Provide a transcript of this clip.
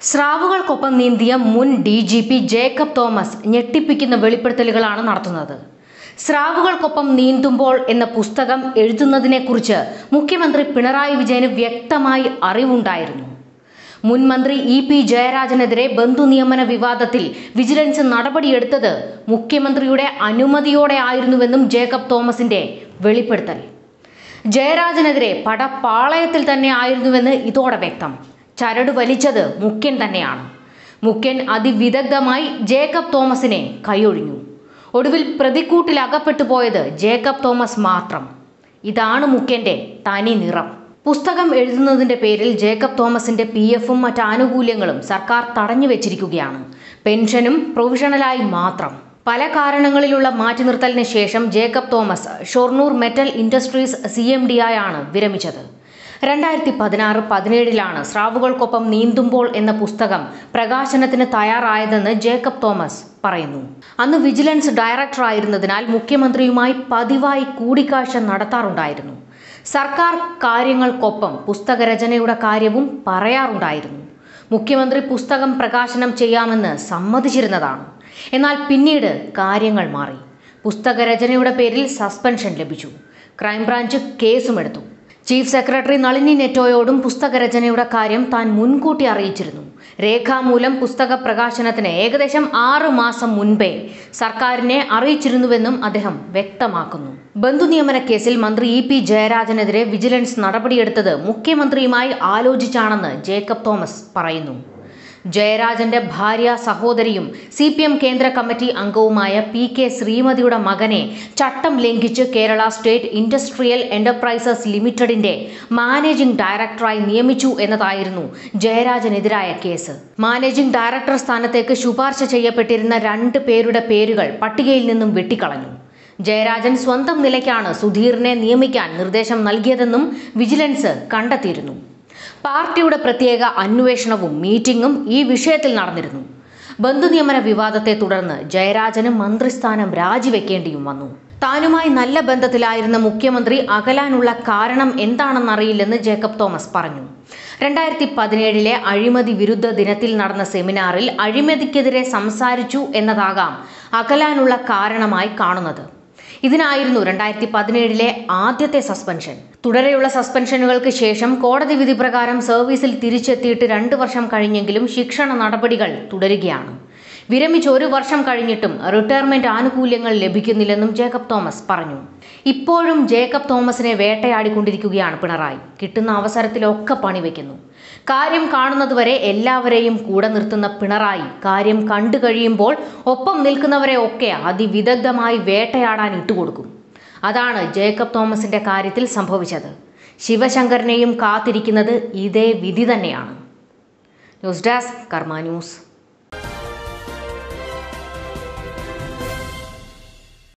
സ്രാവുകൾക്കൊപ്പം നീന്തിയ മുൻ D G P Jacob Thomas ഞെട്ടിപ്പിക്കുന്ന വെളിപ്പെടുത്തലുകളാണ് നടത്തുന്നത്. സ്രാവുകൾക്കൊപ്പം നീന്തുമ്പോൾ എന്ന പുസ്തകം എഴുതുന്നതിനെക്കുറിച്ച് മുഖ്യമന്ത്രി പിണറായി വിജയന് വ്യക്തമായി അറിവുണ്ടായിരുന്നു. മുൻ മന്ത്രി ഇ പി ജയരാജനെതിരെ ബന്ധുനിയമന വിവാദത്തിൽ വിജിലൻസ് നടപടിയെടുത്തത് മുഖ്യമന്ത്രിയുടെ അനുമതിയോടെ ആയിരുന്നുവെന്നും ജേക്കബ് തോമസിന്റെ വെളിപ്പെടുത്തൽ. ജയരാജനെതിരെ പടപ്പാളയത്തിൽ തന്നെ ആയിരുന്നുവെന്ന് ഇതോടെ വ്യക്തം. ചരട് വലിച്ചത് മുഖ്യൻ തന്നെയാണ്. മുഖ്യൻ അതിവിദഗ്ധമായി ജേക്കബ് തോമസിനെ കൈയൊഴിഞ്ഞു. ഒടുവിൽ പ്രതിക്കൂട്ടിൽ അകപ്പെട്ടു പോയത് ജേക്കബ് തോമസ് മാത്രം. ഇതാണ് മുഖ്യന്റെ തനി നിറം. പുസ്തകം എഴുതുന്നതിന്റെ പേരിൽ ജേക്കബ് തോമസിന്റെ പി എഫും മറ്റ് ആനുകൂല്യങ്ങളും സർക്കാർ തടഞ്ഞു വെച്ചിരിക്കുകയാണ്. പെൻഷനും പ്രൊവിഷണലായി മാത്രം. പല കാരണങ്ങളിലുള്ള മാറ്റി നിർത്തലിന് ശേഷം Jacob Thomas Shoranur metal industries C M D ആയാണ് വിരമിച്ചത്. രണ്ടായിരത്തി പതിനാറ് പതിനേഴിലാണ് സ്രാവുകൾക്കൊപ്പം നീന്തുമ്പോൾ എന്ന പുസ്തകം പ്രകാശനത്തിന് തയ്യാറായതെന്ന് ജേക്കബ് തോമസ് പറയുന്നു. അന്ന് വിജിലൻസ് ഡയറക്ടർ ആയിരുന്നതിനാൽ മുഖ്യമന്ത്രിയുമായി പതിവായി കൂടിക്കാഴ്ച നടത്താറുണ്ടായിരുന്നു. സർക്കാർ കാര്യങ്ങൾക്കൊപ്പം പുസ്തകരചനയുടെ കാര്യവും പറയാറുണ്ടായിരുന്നു. മുഖ്യമന്ത്രി പുസ്തകം പ്രകാശനം ചെയ്യാമെന്ന് സമ്മതിച്ചിരുന്നതാണ്. എന്നാൽ പിന്നീട് കാര്യങ്ങൾ മാറി. പുസ്തകരചനയുടെ പേരിൽ സസ്പെൻഷൻ ലഭിച്ചു. ക്രൈംബ്രാഞ്ച് കേസുമെടുത്തു ചീഫ് സെക്രട്ടറി നളിനി നെറ്റോയോടും പുസ്തക പുസ്തകരചനയുടെ കാര്യം താൻ മുൻകൂട്ടി അറിയിച്ചിരുന്നു. രേഖാമൂലം പുസ്തക പ്രകാശനത്തിന് ഏകദേശം ആറ് മാസം മുൻപേ സർക്കാരിനെ അറിയിച്ചിരുന്നുവെന്നും അദ്ദേഹം വ്യക്തമാക്കുന്നു. ബന്ധുനിയമന കേസിൽ മന്ത്രി ഇ പി ജയരാജനെതിരെ വിജിലൻസ് നടപടിയെടുത്തത് മുഖ്യമന്ത്രിയുമായി ആലോചിച്ചാണെന്ന് ജേക്കബ് തോമസ് പറയുന്നു. ജയരാജന്റെ ഭാര്യ സഹോദരിയും സി പി എം കേന്ദ്ര കമ്മിറ്റി അംഗവുമായ പി കെ ശ്രീമതിയുടെ മകനെ ചട്ടം ലംഘിച്ച് കേരള സ്റ്റേറ്റ് ഇൻഡസ്ട്രിയൽ എന്റർപ്രൈസസ് ലിമിറ്റഡിന്റെ മാനേജിംഗ് ഡയറക്ടറായി നിയമിച്ചു എന്നതായിരുന്നു ജയരാജനെതിരായ കേസ്. മാനേജിംഗ് ഡയറക്ടർ സ്ഥാനത്തേക്ക് ശുപാർശ ചെയ്യപ്പെട്ടിരുന്ന രണ്ട് പേരുടെ പേരുകൾ പട്ടികയിൽ നിന്നും വെട്ടിക്കളഞ്ഞു. ജയരാജൻ സ്വന്തം നിലയ്ക്കാണ് സുധീറിനെ നിയമിക്കാൻ നിർദ്ദേശം നൽകിയതെന്നും വിജിലൻസ് കണ്ടെത്തിയിരുന്നു. പാർട്ടിയുടെ പ്രത്യേക അന്വേഷണവും മീറ്റിംഗും ഈ വിഷയത്തിൽ നടന്നിരുന്നു. ബന്ധുനിയമന വിവാദത്തെ തുടർന്ന് ജയരാജന് മന്ത്രിസ്ഥാനം രാജിവെക്കേണ്ടിയും വന്നു. താനുമായി നല്ല ബന്ധത്തിലായിരുന്ന മുഖ്യമന്ത്രി അകലാനുള്ള കാരണം എന്താണെന്നറിയില്ലെന്ന് ജേക്കബ് തോമസ് പറഞ്ഞു. രണ്ടായിരത്തി പതിനേഴിലെ അഴിമതി വിരുദ്ധ ദിനത്തിൽ നടന്ന സെമിനാറിൽ അഴിമതിക്കെതിരെ സംസാരിച്ചു എന്നതാകാം അകലാനുള്ള കാരണമായി കാണുന്നത്. ഇതിനായിരുന്നു രണ്ടായിരത്തി പതിനേഴിലെ ആദ്യത്തെ സസ്പെൻഷൻ തുടരെയുള്ള സസ്പെൻഷനുകൾക്ക് ശേഷം കോടതി വിധി പ്രകാരം സർവീസിൽ തിരിച്ചെത്തിയിട്ട് രണ്ട് വർഷം കഴിഞ്ഞെങ്കിലും ശിക്ഷണ നടപടികൾ തുടരുകയാണ്. വിരമിച്ച് ഒരു വർഷം കഴിഞ്ഞിട്ടും റിട്ടയർമെന്റ് ആനുകൂല്യങ്ങൾ ലഭിക്കുന്നില്ലെന്നും ജേക്കബ് തോമസ് പറഞ്ഞു. ഇപ്പോഴും ജേക്കബ് തോമസിനെ വേട്ടയാടിക്കൊണ്ടിരിക്കുകയാണ് പിണറായി. കിട്ടുന്ന അവസരത്തിലൊക്കെ പണിവെക്കുന്നു കാര്യം കാണുന്നതുവരെ എല്ലാവരെയും കൂടെ നിർത്തുന്ന പിണറായി കാര്യം കണ്ടു കഴിയുമ്പോൾ ഒപ്പം നിൽക്കുന്നവരെ ഒക്കെ അതിവിദഗ്ധമായി വേട്ടയാടാൻ ഇട്ടുകൊടുക്കും. അതാണ് ജേക്കബ് തോമസിന്റെ കാര്യത്തിൽ സംഭവിച്ചത്. ശിവശങ്കരനെയും കാത്തിരിക്കുന്നത് ഇതേ വിധി തന്നെയാണ്. News desk Karma news.